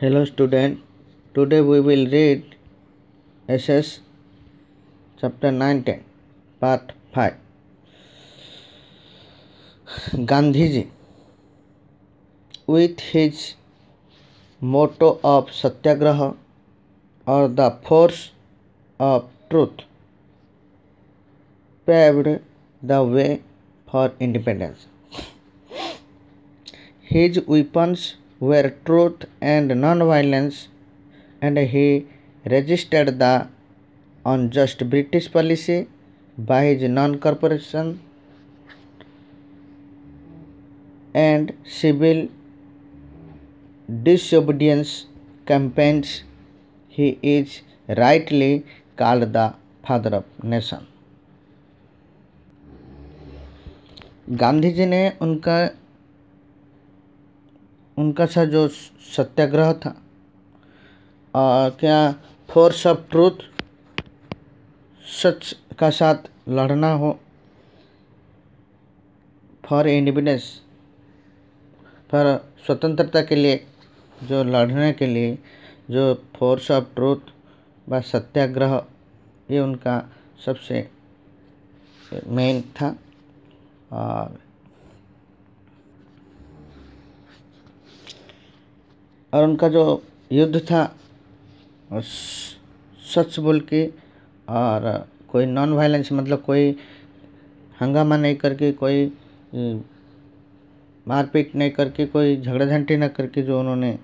Hello student, today we will read SS chapter 19 part 5. Gandhiji with his motto of Satyagraha or the force of truth paved the way for independence. His weapons were truth and non-violence and he resisted the unjust British policy by his non-cooperation and civil disobedience campaigns. He is rightly called the father of nation. Gandhi ji ने उनका उनका सा जो सत्याग्रह था। क्या force of truth सच का साथ लड़ना हो? फॉर इंडिपेंडेंस फॉर स्वतंत्रता के लिए, जो लड़ने के लिए, जो फोर्स ऑफ़ ट्रूथ व सत्याग्रह, ये उनका सबसे मेन था। और और उनका जो युद्ध था सच बोल के, और कोई नॉन वायलेंस मतलब कोई हंगामा नहीं करके, कोई मारपीट नहीं करके, कोई झगड़ा झंटी न करके जो उन्होंने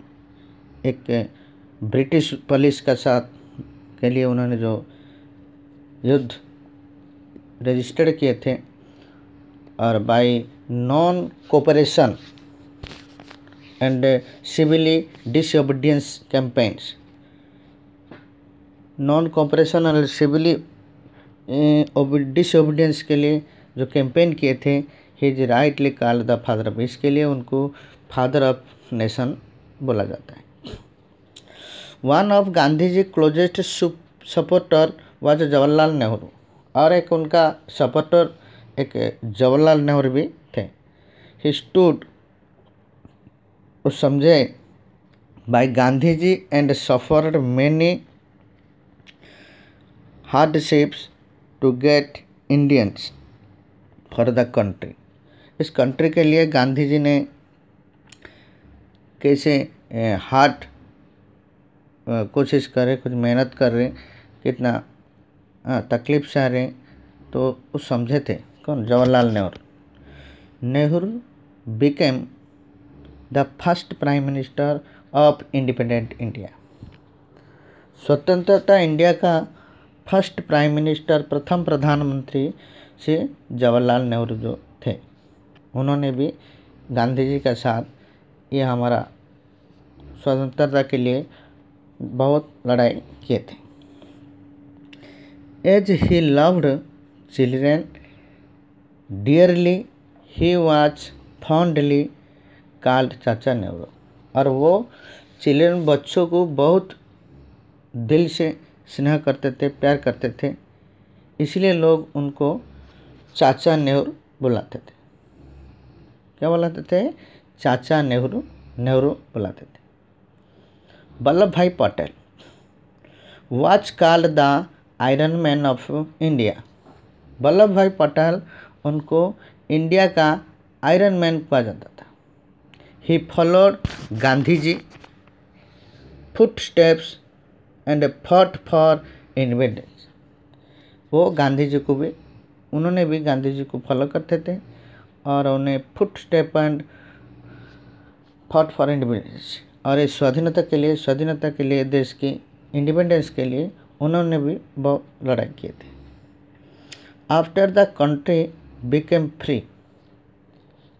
एक ब्रिटिश पुलिस का साथ के लिए उन्होंने जो युद्ध रजिस्टर्ड किए थे, और by non cooperation and civil disobedience campaigns non cooperation और सिविली डिसओबीडियंस के लिए जो कैंपेन किए थे he's rightly called the father of इसके लिए उनको फादर ऑफ़ नेशन बोला जाता है। One of Gandhi ji closest supporter was Jawaharlal Nehru और एक उनका सपोर्टर एक जवाहरलाल नेहरू भी थे। ही स्टूड समझे। By Gandhi ji and suffered many hardships to get Indians for the country इस कंट्री के लिए गांधी जी ने कैसे हार्ड कोशिश करे, कुछ मेहनत कर रहे, कितना तकलीफ़ से आ रहे तो उस समझे थे। कौन? Jawaharlal Nehru. Nehru became the first prime minister of independent India. स्वतंत्रता इंडिया का फ़र्स्ट प्राइम मिनिस्टर प्रथम प्रधानमंत्री से जवाहरलाल नेहरू जो थे, उन्होंने भी गांधी जी का साथ ये हमारा स्वतंत्रता के लिए बहुत लड़ाई किए थे। As he loved children dearly he was fondly called Chacha Nehru और वो चिल्ड्रन बच्चों को बहुत दिल से स्नेह करते थे, प्यार करते थे, इसलिए लोग उनको चाचा नेहरू बुलाते थे। क्या बुलाते थे? चाचा नेहरू नेहरू बुलाते थे। Vallabh Bhai Patel was called the iron man of India. Vallabh Bhai Patel उनको इंडिया का आयरन मैन कहा जाता था। Gandhi ji footsteps and fought for independence वो गांधी जी को भी, उन्होंने भी गांधी जी को फॉलो करते थे और उन्हें footstep and fought for independence और इस स्वाधीनता के लिए, स्वाधीनता के लिए, देश की इंडिपेंडेंस के लिए उन्होंने भी बहुत लड़ाई किए थे। After the country became free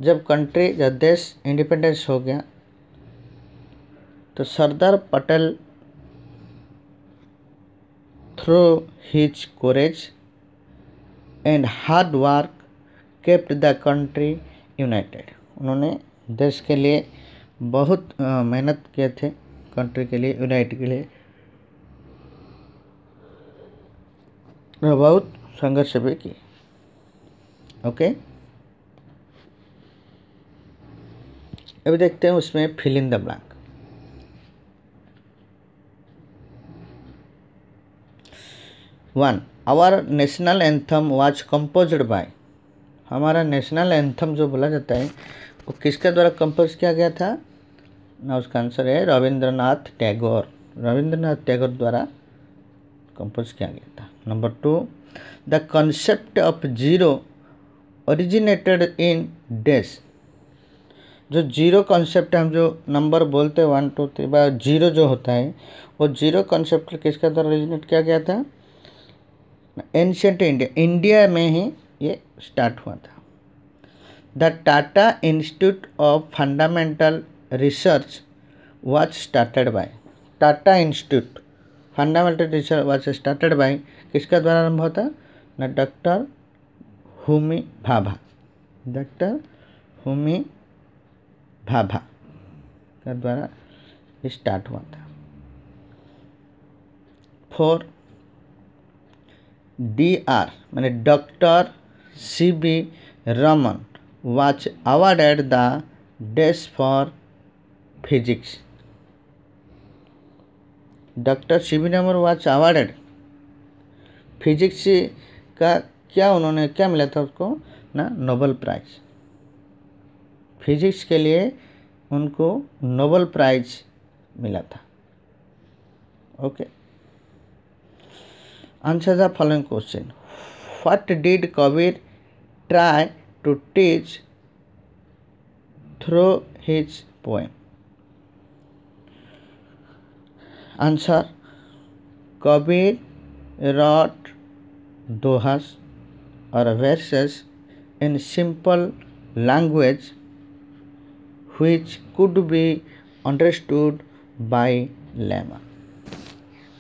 जब कंट्री जब देश इंडिपेंडेंस हो गया तो Sardar Patel through his courage and hard work kept the country united. उन्होंने देश के लिए बहुत मेहनत किए थे, कंट्री के लिए, यूनाइट के लिए। बहुत संघर्ष भी किए। ओके? अभी देखते हैं उसमें fill in the blank one our national anthem was composed by हमारा नेशनल एंथम जो बोला जाता है, वो किसके द्वारा कंपोज किया गया था? ना उसका आंसर है, रविंद्रनाथ टैगोर. रविंद्रनाथ टैगोर द्वारा कंपोज किया गया था. Number two the concept of zero originated in डेस जो ज़ीरो कॉन्सेप्ट हम जो नंबर बोलते हैं one two three by zero जो होता है, वो ज़ीरो कॉन्सेप्ट किसके द्वारा ओरिजिनेट किया गया था? एंशियंट इंडिया इंडिया में ही ये स्टार्ट हुआ था। The Tata institute of fundamental research was started by Tata institute fundamental research was started by किसका द्वारा आरंभ होता न डॉक्टर हुमी भाभा डॉक्टर हुमी भाभा का द्वारा स्टार्ट हुआ था। फोर डी आर मैंने doctor C B Raman was awarded the days for physics doctor C B Raman was awarded physics का क्या उन्होंने, क्या मिला था उसको? ना नोबल प्राइज फिजिक्स के लिए उनको नोबल प्राइज मिला था। Okay. Answer the following question. What did Kabir try to teach through his poem answer Kabir wrote dohas or verses in simple language which could be understood by layman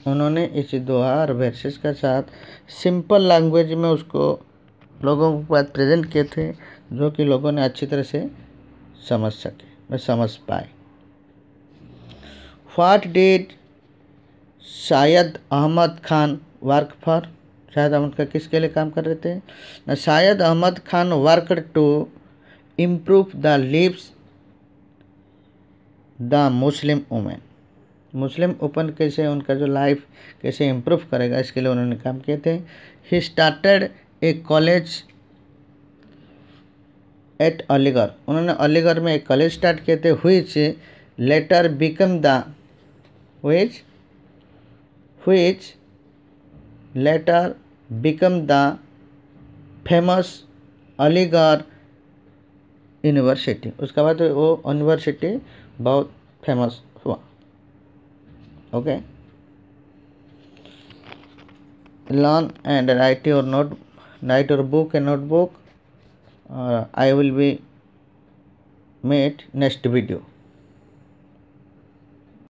उन्होंने इस दोहा और versus के साथ simple language में उसको लोगों के पास present किए थे, जो कि लोगों ने अच्छी तरह से समझ सके, व समझ पाए। व्हाट डिड शायद अहमद खान वर्क फॉर शायद अहमद खान किसके लिए काम कर रहे थे? Syed Ahmad Khan work to improve the lives the Muslim women. Muslim open कैसे, उनका जो लाइफ कैसे इम्प्रूव करेगा, इसके लिए उन्होंने काम किए थे। He started a college at Aligarh उन्होंने अलीगढ़ में एक कॉलेज स्टार्ट किए थे which later become the which? Which later become the famous Aligarh university उसके बाद वो यूनिवर्सिटी बहुत फेमस हुआ okay learn and write your note write your book and notebook uh, i will be made next video